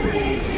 Happiness.